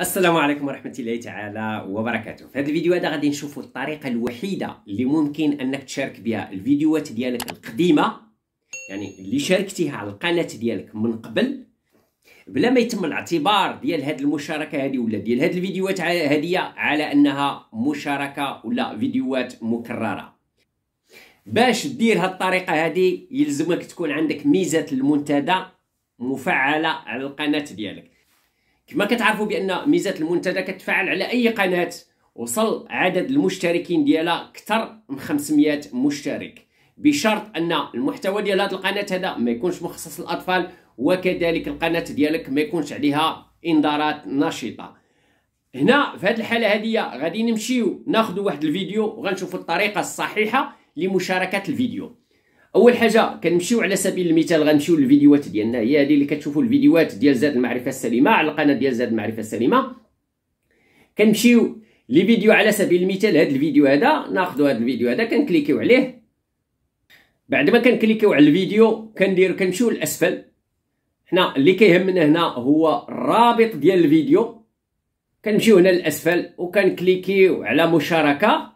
السلام عليكم ورحمة الله تعالى وبركاته. في هذا الفيديو هذا غادي نشوفوا الطريقة الوحيدة اللي ممكن أنك تشارك بها الفيديوهات ديالك القديمة يعني اللي شاركتيها على القناة ديالك من قبل. بلا ما يتم الاعتبار ديال هذه المشاركة هذه ولا ديال هذه الفيديوهات هذه على أنها مشاركة ولا فيديوهات مكررة. باش دير هذه الطريقة هذه يلزمك تكون عندك ميزة المنتدى مفعلة على القناة ديالك. كما كتعرفوا بأن ميزه المنتدى كتفعل على أي قناة وصل عدد المشتركين ديالها أكثر من 500 مشترك بشرط أن المحتوى ديال هذه القناة هذا ما يكونش مخصص للأطفال وكذلك القناة ديالك ما يكونش عليها إنذارات نشطة. هنا في هذه الحالة هذه غادي نمشيو ناخذ واحد الفيديو وغنشوفوا الطريقة الصحيحة لمشاركة الفيديو. أول حاجة كنمشيو على سبيل المثال غنمشيو للفيديوهات ديالنا. هي هذه اللي كتشوفوا الفيديوهات ديال زاد المعرفة السليمة على القناة ديال زاد المعرفة السليمة. كنمشيو لفيديو على سبيل المثال هذا الفيديو هذا ناخذوا هذا الفيديو هذا كنكليكيو عليه. بعد ما كنكليكيو على الفيديو كنديرو كنمشيو للأسفل. حنا اللي كيهمنا هنا هو الرابط ديال الفيديو. كنمشيو هنا للأسفل وكنكليكيو على مشاركة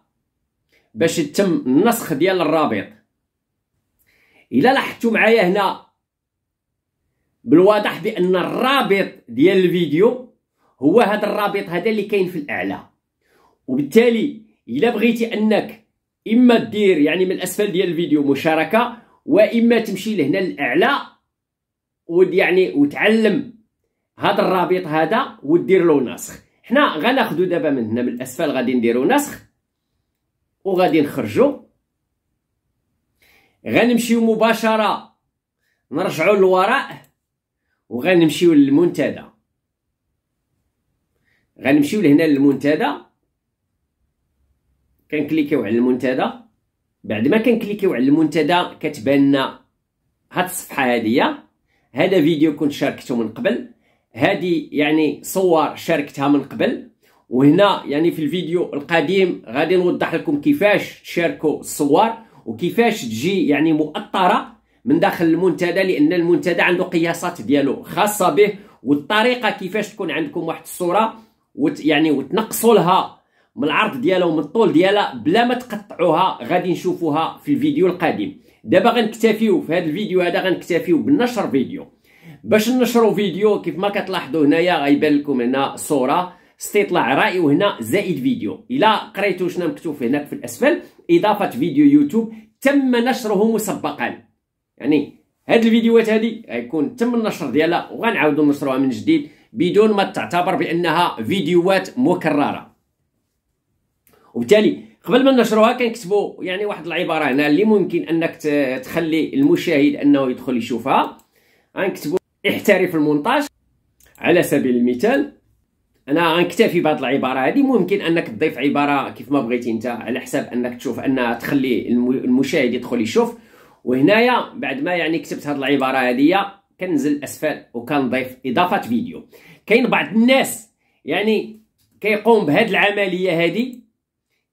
باش يتم النسخ ديال الرابط. إلا لاحظتوا معايا هنا بالواضح بأن الرابط ديال الفيديو هو هذا الرابط هذا اللي كاين في الأعلى. وبالتالي إلا بغيتي أنك إما دير يعني من الأسفل ديال الفيديو مشاركة وإما تمشي لهنا للأعلى ويعني وتعلم هذا الرابط هذا ودير له نسخ. حنا غناخذو دابا من هنا من الأسفل غادي نديرو نسخ وغادي نخرجو. غنمشيو مباشرة. نرجعوا للوراء وغنمشيو للمنتدى. غنمشيو لهنا للمنتدى. كنكليكيو على المنتدى. بعد ما كنكليكيو على المنتدى كتبان لنا هاد الصفحة هادية. هذا فيديو كنت شاركته من قبل. هذه يعني صور شاركتها من قبل. وهنا يعني في الفيديو القديم غادي نوضح لكم كيفاش تشاركوا الصور. وكيفاش تجي يعني مؤطرة من داخل المنتدى لأن المنتدى عنده قياسات ديالو خاصة به والطريقة كيفاش تكون عندكم واحد الصورة وت يعني وتنقصوا لها من العرض ديالها ومن الطول ديالها بلا ما تقطعوها غادي نشوفوها في الفيديو القادم. دابا غنكتفيو في هذا الفيديو هذا غنكتفيو بنشر فيديو. باش نشروا فيديو كيف ما كتلاحظوا هنايا غيبان لكم هنا صورة استطلاع رأي وهنا زائد فيديو. إلا قريتو شنو مكتوب هناك في الأسفل إضافة فيديو يوتيوب تم نشره مسبقا. يعني هاد الفيديوهات هادي غيكون تم النشر ديالها وغنعاودو نشروها من جديد بدون ما تعتبر بأنها فيديوهات مكررة. وبالتالي قبل ما نشروها كنكتبوا يعني واحد العبارة هنا اللي ممكن أنك تخلي المشاهد أنه يدخل يشوفها. غنكتبوا احترف المونتاج على سبيل المثال. أنا غنكتفي بهذه العبارة هذه. ممكن أنك تضيف عبارة كيف ما بغيتي أنت على حساب أنك تشوف انها تخلي المشاهد يدخل يشوف. وهنايا بعد ما يعني كتبت هذه العبارة هذه كنزل أسفل وكنضيف إضافة فيديو. كاين بعض الناس يعني كيقوم بهذه العملية هذه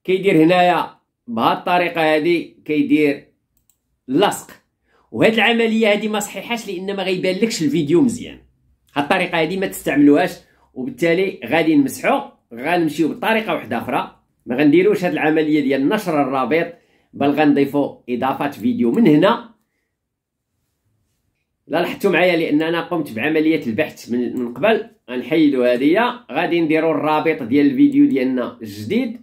كيدير هنايا بهذه الطريقة هذه كيدير لصق. وهذه العملية هذه ما صحيحاش لأن ما غيبانلكش الفيديو مزيان. هذه الطريقة هذه ما تستعملوهاش وبالتالي غادي نمسحو غنمشيو بطريقة واحدة أخرى. ما غنديروش هاد العملية ديال نشر الرابط بل غنضيفو إضافة فيديو من هنا. لا لاحظتوا معايا لأن أنا قمت بعملية البحث من, قبل. غنحيدو هذه غادي نديرو الرابط ديال الفيديو ديالنا الجديد.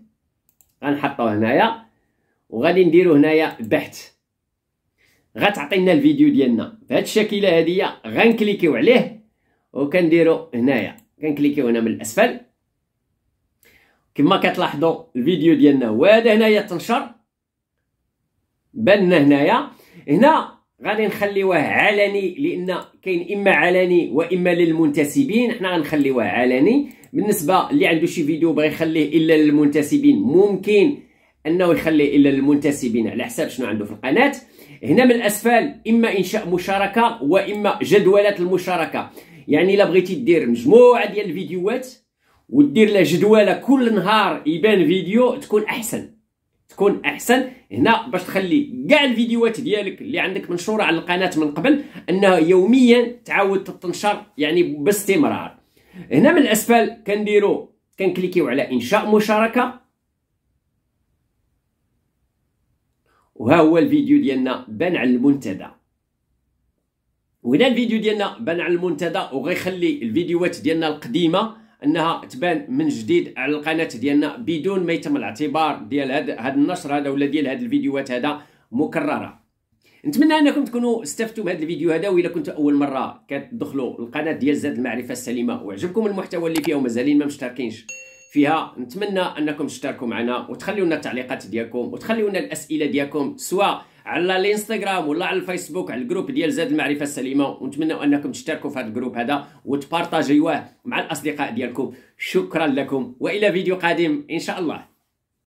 غنحطوه هنايا. وغادي نديرو هنايا بحث. غتعطينا الفيديو ديالنا. بهذه الشكله هذه غنكليكيو عليه. وكنديرو هنايا. كنكليكيو هنا من الأسفل. كما كتلاحظوا الفيديو ديالنا وهذا هنايا تنشر. بان هنايا. هنا غادي نخليوه علني لأن كاين إما علني وإما للمنتسبين. حنا غنخليوه علني. بالنسبة اللي عنده شي فيديو بغى يخليه إلا للمنتسبين ممكن أنه يخليه إلا للمنتسبين على حساب شنو عنده في القناة. هنا من الأسفل إما إنشاء مشاركة وإما جدولات المشاركة. يعني إلا بغيتي دير مجموعة ديال الفيديوهات ودير لها جدولة كل نهار يبان فيديو تكون أحسن. تكون أحسن. هنا باش تخلي كاع الفيديوهات ديالك اللي عندك منشورة على القناة من قبل أنها يوميا تعاود تنشر يعني باستمرار. هنا من الأسفل كنديروا كنكليكيو على إنشاء مشاركة. وها هو الفيديو ديالنا بان على المنتدى. وهنا الفيديو ديالنا بان على المنتدى وغيخلي الفيديوهات ديالنا القديمة أنها تبان من جديد على القناة ديالنا بدون ما يتم الاعتبار ديال هذا هذا النشر هذا ولا ديال هذه الفيديوهات هذا مكررة. نتمنى أنكم تكونوا استفدتوا بهذا الفيديو هذا وإذا كنتوا أول مرة كتدخلوا القناة ديال زاد المعرفة السليمة وعجبكم المحتوى اللي فيها ومازالين ما مشتركينش فيها نتمنى أنكم تشتركوا معنا وتخليوا لنا التعليقات ديالكم وتخليوا لنا الأسئلة ديالكم سواء على الانستغرام ولا على الفيسبوك على ال group ديال زاد المعرفة السليمة. ونتمنى أنكم تشتركوا في هذا ال group هذا وتبارطاجيوه مع الأصدقاء ديالكم. شكرا لكم وإلى فيديو قادم إن شاء الله.